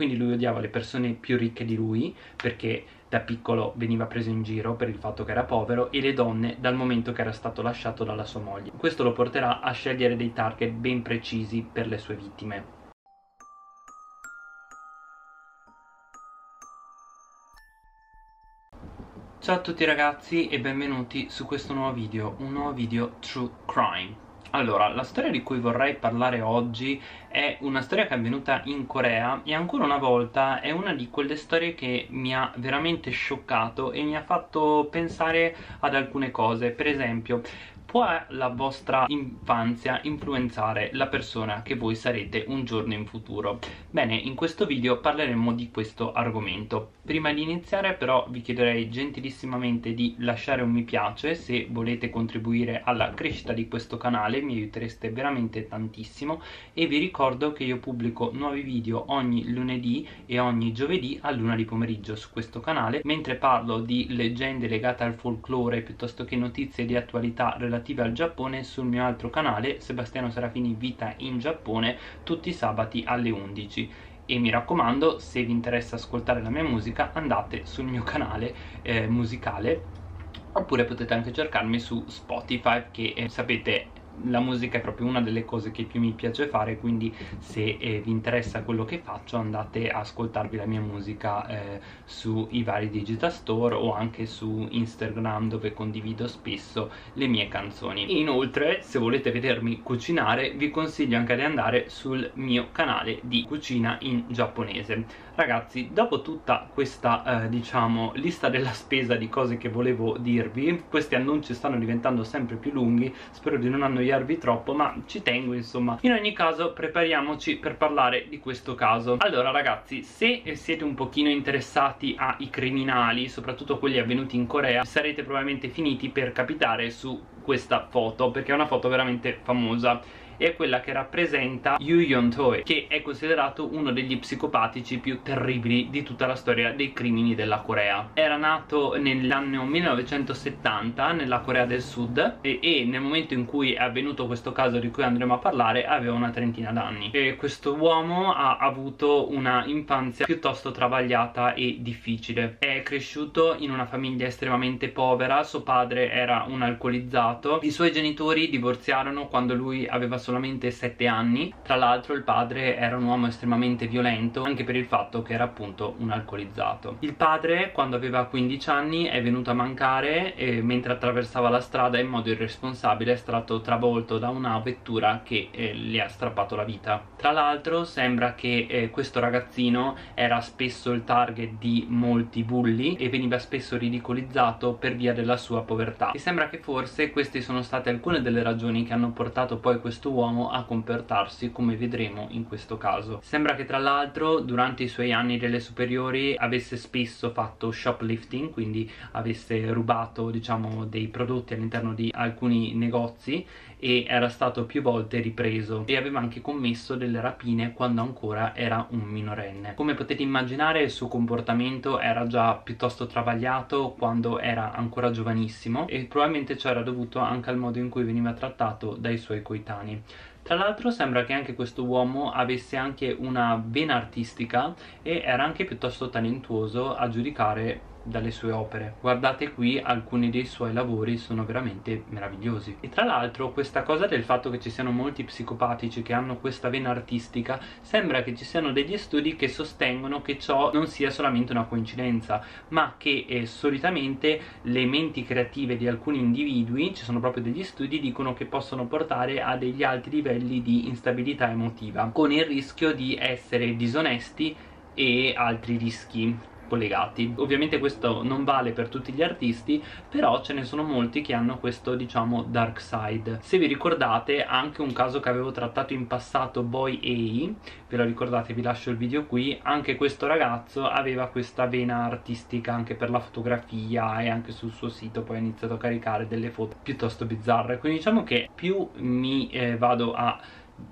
quindi lui odiava le persone più ricche di lui perché da piccolo veniva preso in giro per il fatto che era povero e le donne dal momento che era stato lasciato dalla sua moglie. Questo lo porterà a scegliere dei target ben precisi per le sue vittime. Ciao a tutti ragazzi e benvenuti su questo nuovo video, un nuovo video True Crime allora, la storia di cui vorrei parlare oggi è una storia che è avvenuta in Corea e ancora una volta è una di quelle storie che mi ha veramente scioccato e mi ha fatto pensare ad alcune cose. Per esempio, può la vostra infanzia influenzare la persona che voi sarete un giorno in futuro? Bene, in questo video parleremo di questo argomento. Prima di iniziare però vi chiederei gentilissimamente di lasciare un mi piace se volete contribuire alla crescita di questo canale, mi aiutereste veramente tantissimo e vi ricordo che io pubblico nuovi video ogni lunedì e ogni giovedì a luna di pomeriggio su questo canale, mentre parlo di leggende legate al folklore piuttosto che notizie di attualità relative relative al Giappone sul mio altro canale Sebastiano Serafini Vita in Giappone tutti i sabati alle 11 e mi raccomando se vi interessa ascoltare la mia musica andate sul mio canale eh, musicale oppure potete anche cercarmi su Spotify che eh, sapete la musica è proprio una delle cose che più mi piace fare quindi se eh, vi interessa quello che faccio andate a ascoltarvi la mia musica eh, sui vari digital store o anche su Instagram dove condivido spesso le mie canzoni. Inoltre se volete vedermi cucinare vi consiglio anche di andare sul mio canale di cucina in giapponese. Ragazzi dopo tutta questa eh, diciamo lista della spesa di cose che volevo dirvi questi annunci stanno diventando sempre più lunghi spero di non annoiarvi annoiarvi troppo ma ci tengo insomma. In ogni caso prepariamoci per parlare di questo caso. Allora ragazzi se siete un pochino interessati ai criminali soprattutto quelli avvenuti in Corea sarete probabilmente finiti per capitare su questa foto perché è una foto veramente famosa è quella che rappresenta Yu Yon-toe che è considerato uno degli psicopatici più terribili di tutta la storia dei crimini della Corea. Era nato nell'anno 1970 nella Corea del Sud e, e, nel momento in cui è avvenuto questo caso di cui andremo a parlare aveva una trentina d'anni. E questo uomo ha avuto una infanzia piuttosto travagliata e difficile. È cresciuto in una famiglia estremamente povera suo padre era un alcolizzato i suoi genitori divorziarono quando lui aveva solo solamente 7 anni. Tra l'altro il padre era un uomo estremamente violento anche per il fatto che era appunto un alcolizzato. Il padre quando aveva 15 anni è venuto a mancare e mentre attraversava la strada in modo irresponsabile è stato travolto da una vettura che eh, gli ha strappato la vita. Tra l'altro sembra che eh, questo ragazzino era spesso il target di molti bulli e veniva spesso ridicolizzato per via della sua povertà. E sembra che forse queste sono state alcune delle ragioni che hanno portato poi questo uomo uomo a comportarsi come vedremo in questo caso. Sembra che tra l'altro durante i suoi anni delle superiori avesse spesso fatto shoplifting quindi avesse rubato diciamo dei prodotti all'interno di alcuni negozi e era stato più volte ripreso e aveva anche commesso delle rapine quando ancora era un minorenne. Come potete immaginare il suo comportamento era già piuttosto travagliato quando era ancora giovanissimo e probabilmente ciò era dovuto anche al modo in cui veniva trattato dai suoi coetanei tra l'altro sembra che anche questo uomo avesse anche una vena artistica e era anche piuttosto talentuoso a giudicare dalle sue opere. Guardate qui alcuni dei suoi lavori sono veramente meravigliosi. E tra l'altro questa cosa del fatto che ci siano molti psicopatici che hanno questa vena artistica sembra che ci siano degli studi che sostengono che ciò non sia solamente una coincidenza ma che eh, solitamente le menti creative di alcuni individui ci sono proprio degli studi dicono che possono portare a degli alti livelli di instabilità emotiva con il rischio di essere disonesti e altri rischi collegati. Ovviamente questo non vale per tutti gli artisti però ce ne sono molti che hanno questo diciamo dark side. Se vi ricordate anche un caso che avevo trattato in passato Boy A ve lo ricordate vi lascio il video qui anche questo ragazzo aveva questa vena artistica anche per la fotografia e anche sul suo sito poi ha iniziato a caricare delle foto piuttosto bizzarre. Quindi diciamo che più mi eh, vado a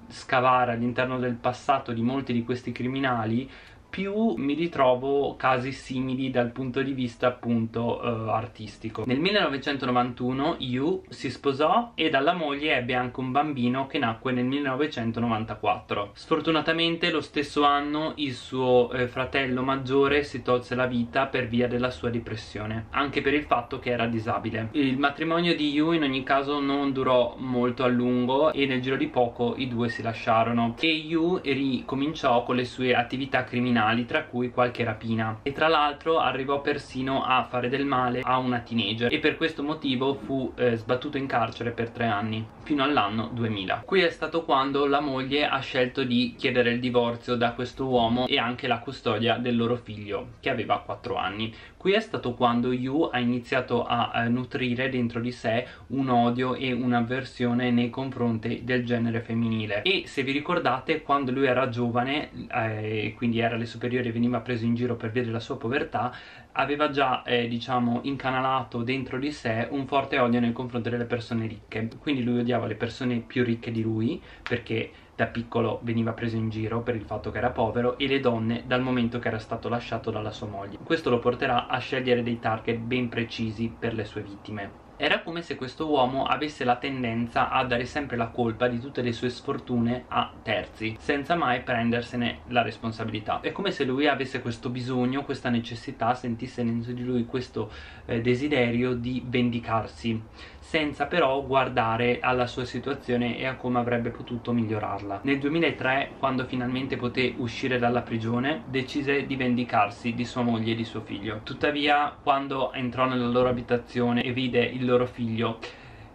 scavare all'interno del passato di molti di questi criminali più mi ritrovo casi simili dal punto di vista appunto uh, artistico. Nel 1991 Yu si sposò e dalla moglie ebbe anche un bambino che nacque nel 1994. Sfortunatamente lo stesso anno il suo eh, fratello maggiore si tolse la vita per via della sua depressione, anche per il fatto che era disabile. Il matrimonio di Yu in ogni caso non durò molto a lungo e nel giro di poco i due si lasciarono e Yu ricominciò con le sue attività criminali criminali tra cui qualche rapina. E tra l'altro arrivò persino a fare del male a una teenager e per questo motivo fu eh, sbattuto in carcere per tre anni fino all'anno 2000 qui è stato quando la moglie ha scelto di chiedere il divorzio da questo uomo e anche la custodia del loro figlio che aveva 4 anni. Qui è stato quando Yu ha iniziato a eh, nutrire dentro di sé un odio e un'avversione nei confronti del genere femminile. E se vi ricordate quando lui era giovane eh, quindi era alle superiori veniva preso in giro per via della sua povertà aveva già eh, diciamo incanalato dentro di sé un forte odio nei confronti delle persone ricche. Quindi lui odiava le persone più ricche di lui perché da piccolo veniva preso in giro per il fatto che era povero e le donne dal momento che era stato lasciato dalla sua moglie. Questo lo porterà a scegliere dei target ben precisi per le sue vittime era come se questo uomo avesse la tendenza a dare sempre la colpa di tutte le sue sfortune a terzi, senza mai prendersene la responsabilità. È come se lui avesse questo bisogno, questa necessità, sentisse dentro di lui questo eh, desiderio di vendicarsi, senza però guardare alla sua situazione e a come avrebbe potuto migliorarla. Nel 2003, quando finalmente poté uscire dalla prigione, decise di vendicarsi di sua moglie e di suo figlio. Tuttavia, quando entrò nella loro abitazione e vide il loro figlio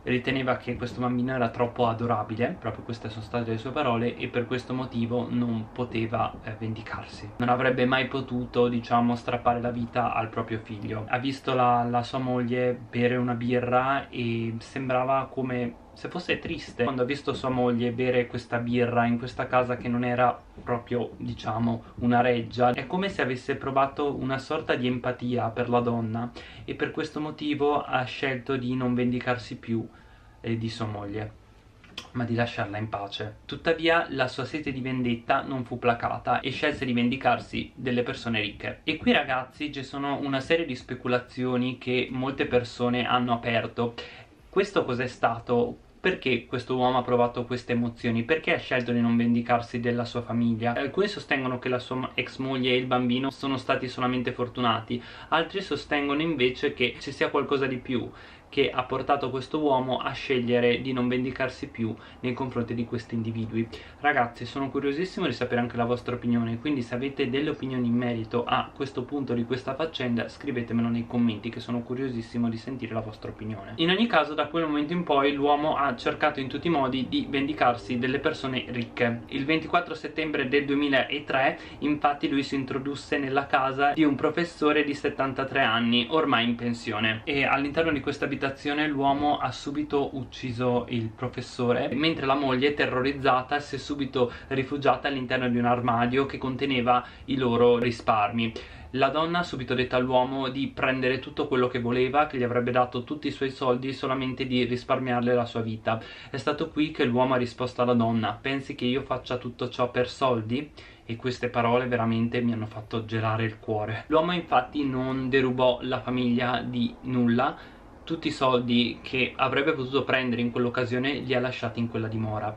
riteneva che questo bambino era troppo adorabile, proprio queste sono state le sue parole, e per questo motivo non poteva eh, vendicarsi. Non avrebbe mai potuto, diciamo, strappare la vita al proprio figlio. Ha visto la, la sua moglie bere una birra e sembrava come se fosse triste quando ha visto sua moglie bere questa birra in questa casa che non era proprio, diciamo, una reggia, è come se avesse provato una sorta di empatia per la donna e per questo motivo ha scelto di non vendicarsi più eh, di sua moglie ma di lasciarla in pace. Tuttavia la sua sete di vendetta non fu placata e scelse di vendicarsi delle persone ricche. E qui ragazzi ci sono una serie di speculazioni che molte persone hanno aperto questo cos'è stato? Perché questo uomo ha provato queste emozioni? Perché ha scelto di non vendicarsi della sua famiglia? Alcuni sostengono che la sua ex moglie e il bambino sono stati solamente fortunati, altri sostengono invece che ci sia qualcosa di più, che ha portato questo uomo a scegliere di non vendicarsi più nei confronti di questi individui. Ragazzi, sono curiosissimo di sapere anche la vostra opinione, quindi se avete delle opinioni in merito a questo punto di questa faccenda, scrivetemelo nei commenti che sono curiosissimo di sentire la vostra opinione. In ogni caso, da quel momento in poi l'uomo ha cercato in tutti i modi di vendicarsi delle persone ricche. Il 24 settembre del 2003, infatti, lui si introdusse nella casa di un professore di 73 anni, ormai in pensione, e all'interno di questa abitazione abitazione l'uomo ha subito ucciso il professore mentre la moglie terrorizzata si è subito rifugiata all'interno di un armadio che conteneva i loro risparmi la donna ha subito detto all'uomo di prendere tutto quello che voleva, che gli avrebbe dato tutti i suoi soldi solamente di risparmiarle la sua vita. È stato qui che l'uomo ha risposto alla donna, pensi che io faccia tutto ciò per soldi? E queste parole veramente mi hanno fatto gelare il cuore. L'uomo infatti non derubò la famiglia di nulla, tutti i soldi che avrebbe potuto prendere in quell'occasione li ha lasciati in quella dimora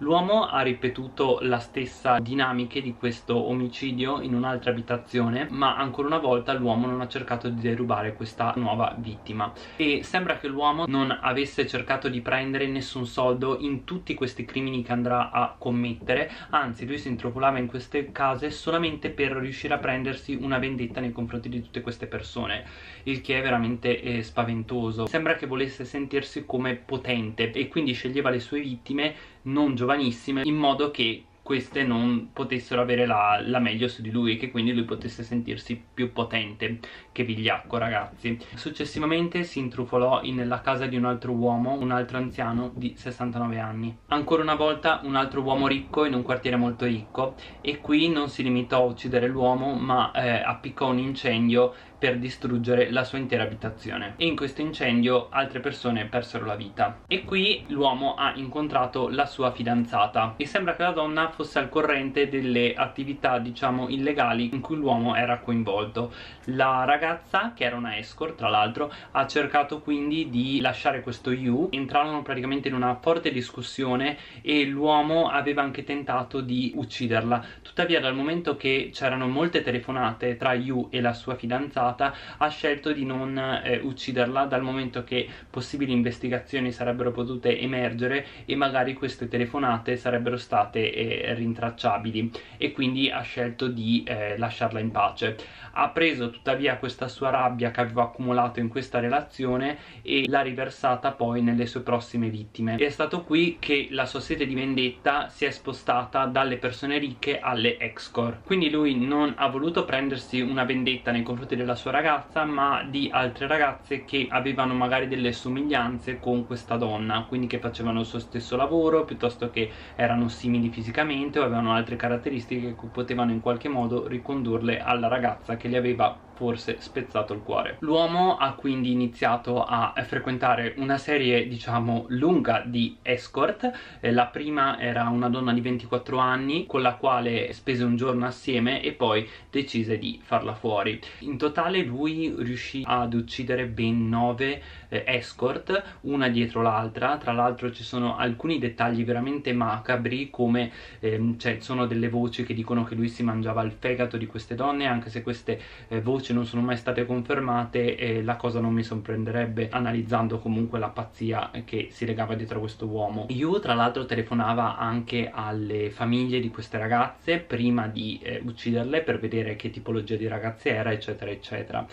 L'uomo ha ripetuto la stessa dinamica di questo omicidio in un'altra abitazione ma ancora una volta l'uomo non ha cercato di derubare questa nuova vittima. E sembra che l'uomo non avesse cercato di prendere nessun soldo in tutti questi crimini che andrà a commettere. Anzi lui si intropolava in queste case solamente per riuscire a prendersi una vendetta nei confronti di tutte queste persone il che è veramente eh, spaventoso. Sembra che volesse sentirsi come potente e quindi sceglieva le sue vittime non giovanissime in modo che queste non potessero avere la, la, meglio su di lui e che quindi lui potesse sentirsi più potente che vigliacco ragazzi. Successivamente si intrufolò nella casa di un altro uomo un altro anziano di 69 anni. Ancora una volta un altro uomo ricco in un quartiere molto ricco e qui non si limitò a uccidere l'uomo ma eh, appiccò un incendio per distruggere la sua intera abitazione. E in questo incendio altre persone persero la vita. E qui l'uomo ha incontrato la sua fidanzata. E sembra che la donna fosse al corrente delle attività diciamo illegali in cui l'uomo era coinvolto. La ragazza che era una escort tra l'altro ha cercato quindi di lasciare questo You entrarono praticamente in una forte discussione e l'uomo aveva anche tentato di ucciderla. Tuttavia dal momento che c'erano molte telefonate tra You e la sua fidanzata ha scelto di non eh, ucciderla. Dal momento che possibili investigazioni sarebbero potute emergere e magari queste telefonate sarebbero state eh, rintracciabili e quindi ha scelto di eh, lasciarla in pace. Ha preso tuttavia questa sua rabbia che aveva accumulato in questa relazione e l'ha riversata poi nelle sue prossime vittime. È stato qui che la sua sete di vendetta si è spostata dalle persone ricche alle ex-core quindi lui non ha voluto prendersi una vendetta nei confronti della sua ragazza ma di altre ragazze che avevano magari delle somiglianze con questa donna quindi che facevano il suo stesso lavoro piuttosto che erano simili fisicamente o avevano altre caratteristiche che potevano in qualche modo ricondurle alla ragazza che gli aveva forse spezzato il cuore. L'uomo ha quindi iniziato a frequentare una serie diciamo lunga di escort, eh, la prima era una donna di 24 anni con la quale spese un giorno assieme e poi decise di farla fuori. In totale lui riuscì ad uccidere ben 9 eh, escort, una dietro l'altra, tra l'altro ci sono alcuni dettagli veramente macabri come ehm, cioè, sono delle voci che dicono che lui si mangiava il fegato di queste donne anche se queste eh, voci voci non sono mai state confermate e la cosa non mi sorprenderebbe analizzando comunque la pazzia che si legava dietro a questo uomo. Yu tra l'altro telefonava anche alle famiglie di queste ragazze prima di eh, ucciderle per vedere che tipologia di ragazze era eccetera eccetera.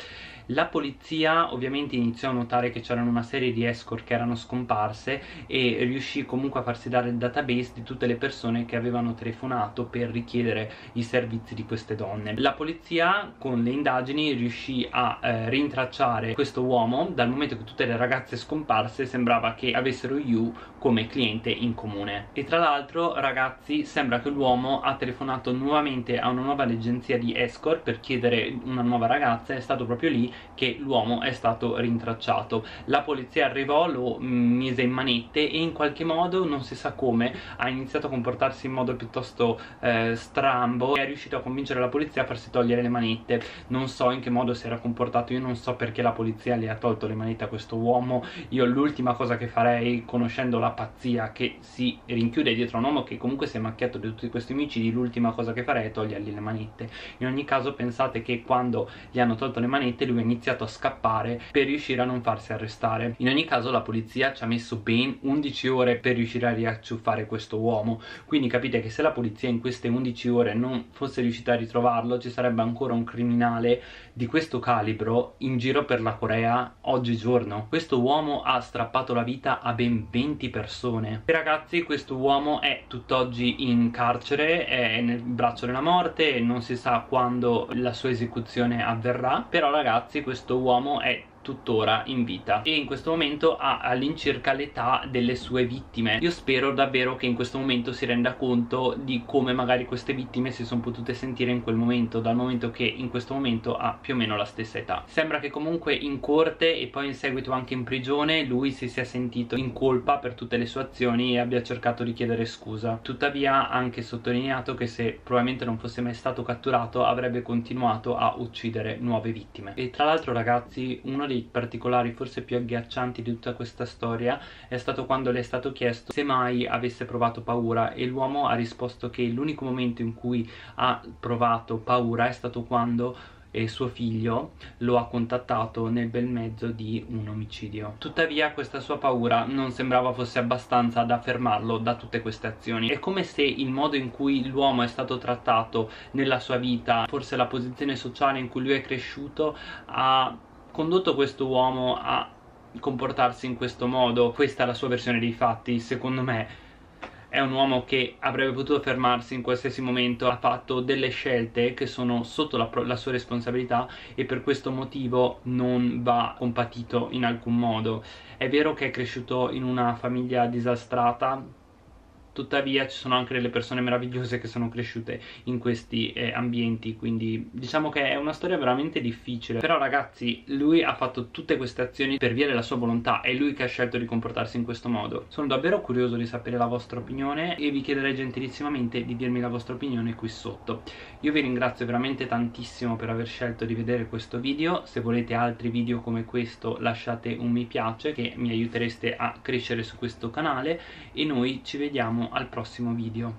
La polizia ovviamente iniziò a notare che c'erano una serie di escort che erano scomparse e riuscì comunque a farsi dare il database di tutte le persone che avevano telefonato per richiedere i servizi di queste donne. La polizia con le indagini riuscì a eh, rintracciare questo uomo. Dal momento che tutte le ragazze scomparse sembrava che avessero Yu come cliente in comune. E tra l'altro ragazzi sembra che l'uomo ha telefonato nuovamente a una nuova agenzia di escort per chiedere una nuova ragazza. È stato proprio lì che l'uomo è stato rintracciato. La polizia arrivò, lo mise in manette e in qualche modo, non si sa come ha iniziato a comportarsi in modo piuttosto eh, strambo e è riuscito a convincere la polizia a farsi togliere le manette. Non so in che modo si era comportato io non so perché la polizia le ha tolto le manette a questo uomo. Io l'ultima cosa che farei conoscendo la pazzia che si rinchiude dietro a un uomo che comunque si è macchiato di tutti questi omicidi l'ultima cosa che farei è togliergli le manette. In ogni caso pensate che quando gli hanno tolto le manette lui iniziato a scappare per riuscire a non farsi arrestare. In ogni caso la polizia ci ha messo ben 11 ore per riuscire a riacciuffare questo uomo. Quindi capite che se la polizia in queste 11 ore non fosse riuscita a ritrovarlo ci sarebbe ancora un criminale di questo calibro in giro per la Corea oggigiorno. Questo uomo ha strappato la vita a ben 20 persone. E ragazzi questo uomo è tutt'oggi in carcere è nel braccio della morte non si sa quando la sua esecuzione avverrà. Però ragazzi questo uomo è tuttora in vita e in questo momento ha all'incirca l'età delle sue vittime. Io spero davvero che in questo momento si renda conto di come magari queste vittime si sono potute sentire in quel momento dal momento che in questo momento ha più o meno la stessa età. Sembra che comunque in corte e poi in seguito anche in prigione lui si sia sentito in colpa per tutte le sue azioni e abbia cercato di chiedere scusa. Tuttavia ha anche sottolineato che se probabilmente non fosse mai stato catturato avrebbe continuato a uccidere nuove vittime. E tra l'altro ragazzi uno dei dei particolari forse più agghiaccianti di tutta questa storia è stato quando le è stato chiesto se mai avesse provato paura e l'uomo ha risposto che l'unico momento in cui ha provato paura è stato quando e suo figlio lo ha contattato nel bel mezzo di un omicidio. Tuttavia questa sua paura non sembrava fosse abbastanza da fermarlo da tutte queste azioni. È come se il modo in cui l'uomo è stato trattato nella sua vita, forse la posizione sociale in cui lui è cresciuto, ha condotto questo uomo a comportarsi in questo modo. Questa è la sua versione dei fatti. Secondo me è un uomo che avrebbe potuto fermarsi in qualsiasi momento. Ha fatto delle scelte che sono sotto la, la sua responsabilità e per questo motivo non va compatito in alcun modo. È vero che è cresciuto in una famiglia disastrata tuttavia ci sono anche delle persone meravigliose che sono cresciute in questi eh, ambienti quindi diciamo che è una storia veramente difficile. Però ragazzi lui ha fatto tutte queste azioni per via della sua volontà è lui che ha scelto di comportarsi in questo modo. Sono davvero curioso di sapere la vostra opinione e vi chiederei gentilissimamente di dirmi la vostra opinione qui sotto. Io vi ringrazio veramente tantissimo per aver scelto di vedere questo video. Se volete altri video come questo lasciate un mi piace che mi aiutereste a crescere su questo canale. E noi ci al prossimo video